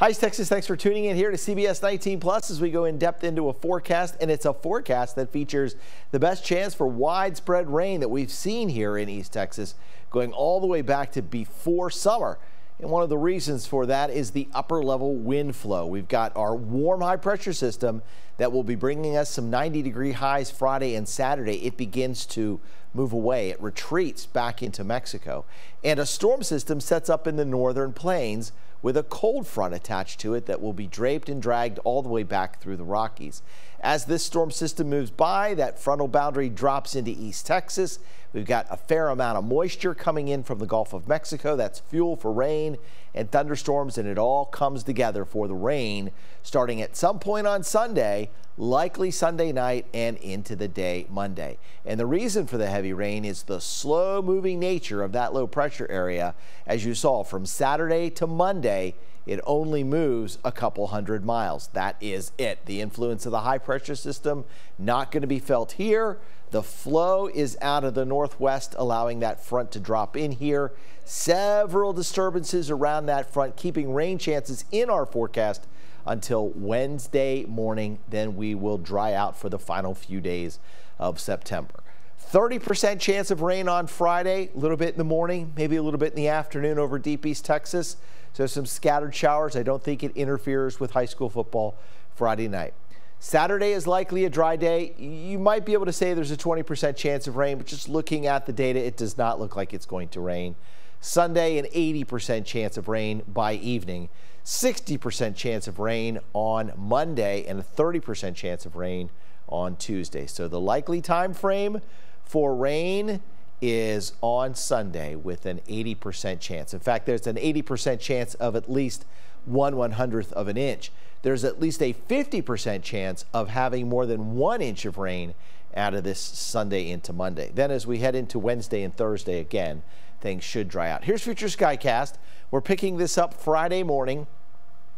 Hi, Texas. Thanks for tuning in here to CBS 19 Plus as we go in depth into a forecast. And it's a forecast that features the best chance for widespread rain that we've seen here in East Texas, going all the way back to before summer. And one of the reasons for that is the upper level wind flow. We've got our warm high pressure system that will be bringing us some 90 degree highs Friday and Saturday. It begins to move away. It retreats back into Mexico. And a storm system sets up in the northern plains with a cold front attached to it that will be draped and dragged all the way back through the Rockies. As this storm system moves by, that frontal boundary drops into East Texas. We've got a fair amount of moisture coming in from the Gulf of Mexico. That's fuel for rain and thunderstorms, and it all comes together for the rain starting at some point on Sunday, likely Sunday night and into the day Monday. And the reason for the heavy rain is the slow moving nature of that low pressure area. As you saw from Saturday to Monday, it only moves a couple hundred miles. That is it. The influence of the high pressure system not going to be felt here. The flow is out of the northwest, allowing that front to drop in here. Several disturbances around that front, keeping rain chances in our forecast until Wednesday morning. Then we will dry out for the final few days of September. 30% chance of rain on Friday, a little bit in the morning, maybe a little bit in the afternoon over deep East Texas. So some scattered showers. I don't think it interferes with high school football Friday night. Saturday is likely a dry day. You might be able to say there's a 20% chance of rain, but just looking at the data, it does not look like it's going to rain. Sunday, an 80% chance of rain by evening. 60% chance of rain on Monday and a 30% chance of rain on Tuesday. So the likely time frame for rain is on Sunday with an 80% chance. In fact, there's an 80% chance of at least one one hundredth of an inch. There's at least a 50% chance of having more than one inch of rain out of this Sunday into Monday. Then as we head into Wednesday and Thursday again, things should dry out. Here's Future Skycast. We're picking this up Friday morning.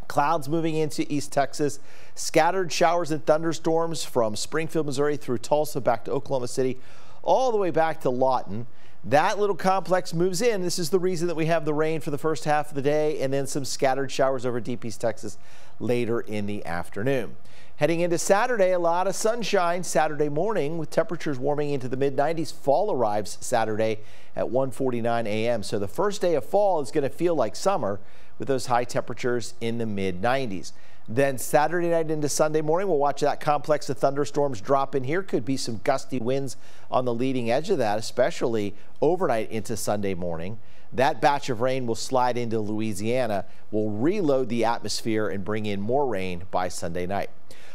Clouds moving into East Texas. Scattered showers and thunderstorms from Springfield, Missouri through Tulsa back to Oklahoma City all the way back to Lawton. That little complex moves in. This is the reason that we have the rain for the first half of the day and then some scattered showers over deep East Texas later in the afternoon. Heading into Saturday, a lot of sunshine Saturday morning with temperatures warming into the mid 90s. Fall arrives Saturday at 1:49 a.m. So the first day of fall is going to feel like summer with those high temperatures in the mid 90s. Then Saturday night into Sunday morning, we'll watch that complex of thunderstorms drop in here. Could be some gusty winds on the leading edge of that, especially overnight into Sunday morning. That batch of rain will slide into Louisiana, will reload the atmosphere and bring in more rain by Sunday night.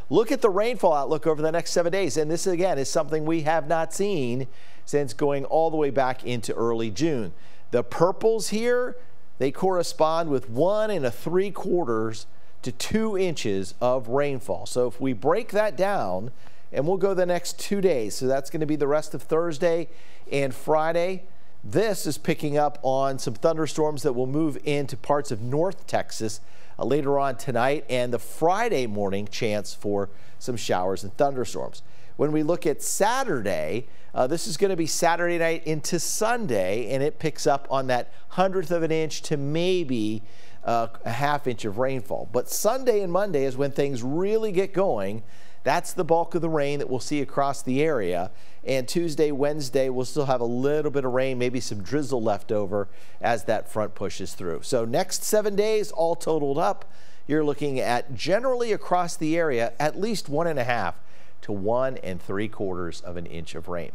Look at the rainfall outlook over the next seven days. And this, again, is something we have not seen since going all the way back into early June. The purples here, they correspond with one and a three quarters to two inches of rainfall. So if we break that down, and we'll go the next two days, so that's going to be the rest of Thursday and Friday. This is picking up on some thunderstorms that will move into parts of North Texas later on tonight and the Friday morning chance for some showers and thunderstorms. When we look at Saturday, uh, this is going to be Saturday night into Sunday, and it picks up on that hundredth of an inch to maybe uh, a half inch of rainfall. But Sunday and Monday is when things really get going. That's the bulk of the rain that we'll see across the area. And Tuesday, Wednesday, we'll still have a little bit of rain, maybe some drizzle left over as that front pushes through. So next seven days, all totaled up, you're looking at generally across the area at least one and a half to one and three quarters of an inch of rain.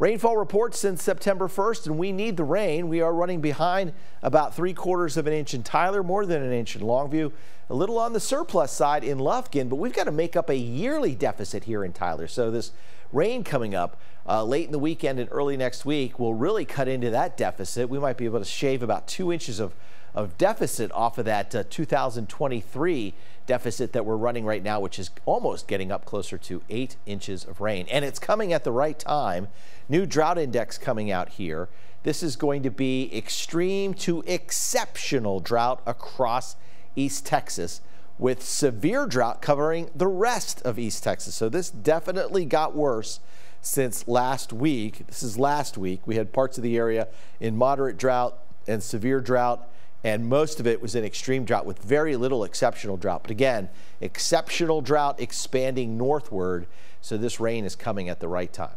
Rainfall reports since September 1st, and we need the rain. We are running behind about three quarters of an inch in Tyler, more than an inch in Longview, a little on the surplus side in Lufkin, but we've got to make up a yearly deficit here in Tyler. So this rain coming up uh, late in the weekend and early next week will really cut into that deficit. We might be able to shave about two inches of of deficit off of that uh, 2023 deficit that we're running right now, which is almost getting up closer to eight inches of rain. And it's coming at the right time. New drought index coming out here. This is going to be extreme to exceptional drought across East Texas with severe drought covering the rest of East Texas. So this definitely got worse since last week. This is last week. We had parts of the area in moderate drought and severe drought and most of it was in extreme drought with very little exceptional drought. But again, exceptional drought expanding northward, so this rain is coming at the right time.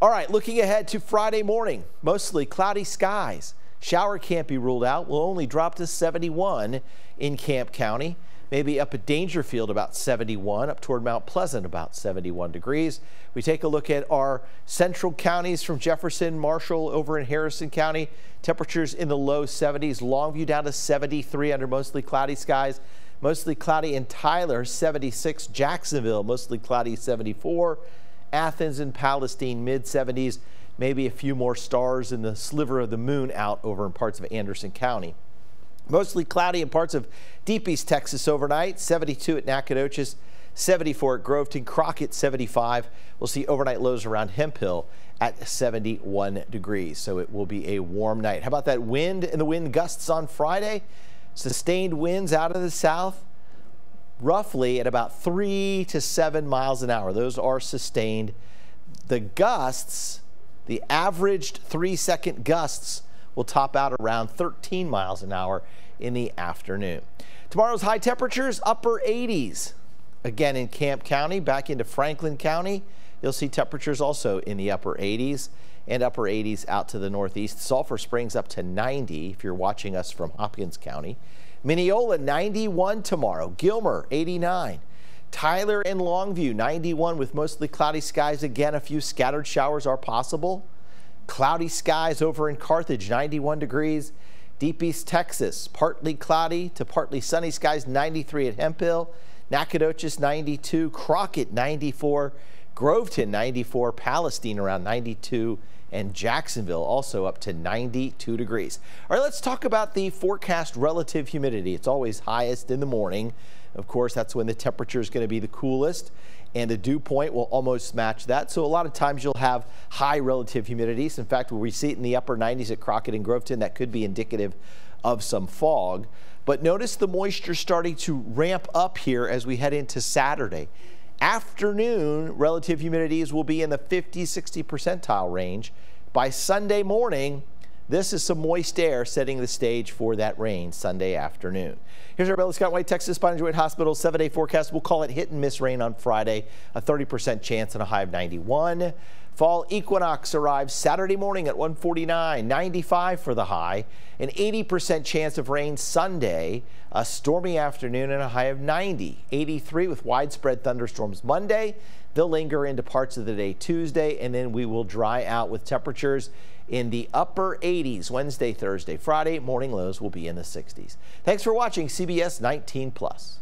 All right, looking ahead to Friday morning, mostly cloudy skies. Shower can't be ruled out. Will only drop to 71 in Camp County. Maybe up at Daingerfield about 71, up toward Mount Pleasant about 71 degrees. We take a look at our central counties from Jefferson, Marshall over in Harrison County. Temperatures in the low 70s. Longview down to 73 under mostly cloudy skies. Mostly cloudy in Tyler, 76. Jacksonville, mostly cloudy, 74. Athens and Palestine, mid 70s. Maybe a few more stars and the sliver of the moon out over in parts of Anderson County. Mostly cloudy in parts of deep east Texas overnight, 72 at Nacogdoches, 74 at Groveton, Crockett 75. We'll see overnight lows around Hemphill at 71 degrees, so it will be a warm night. How about that wind and the wind gusts on Friday? Sustained winds out of the south, roughly at about 3 to 7 miles an hour. Those are sustained. The gusts, the averaged three second gusts will top out around 13 miles an hour in the afternoon. Tomorrow's high temperatures, upper 80s. Again in Camp County, back into Franklin County, you'll see temperatures also in the upper 80s and upper 80s out to the northeast. Sulphur Springs up to 90 if you're watching us from Hopkins County. Mineola 91 tomorrow. Gilmer 89. Tyler and Longview 91 with mostly cloudy skies. Again, a few scattered showers are possible. Cloudy skies over in Carthage, 91 degrees. Deep East Texas, partly cloudy to partly sunny skies, 93 at Hemphill. Nacogdoches, 92. Crockett, 94. Groveton, 94. Palestine, around 92 and Jacksonville also up to 92 degrees. All right, let's talk about the forecast relative humidity. It's always highest in the morning. Of course, that's when the temperature is going to be the coolest and the dew point will almost match that. So a lot of times you'll have high relative humidities. In fact, where we see it in the upper 90s at Crockett and Groveton, that could be indicative of some fog. But notice the moisture starting to ramp up here as we head into Saturday. Afternoon relative humidities will be in the 50, 60 percentile range. By Sunday morning, this is some moist air setting the stage for that rain Sunday afternoon. Here's our Baylor Scott White Texas Spine Joint Hospital seven day forecast. We'll call it hit and miss rain on Friday, a 30% chance and a high of 91. Fall equinox arrives Saturday morning at 149, 95 for the high, an 80% chance of rain Sunday, a stormy afternoon and a high of 90, 83 with widespread thunderstorms Monday. They'll linger into parts of the day Tuesday, and then we will dry out with temperatures in the upper 80s Wednesday, Thursday, Friday. Morning lows will be in the 60s. Thanks for watching CBS 19 Plus.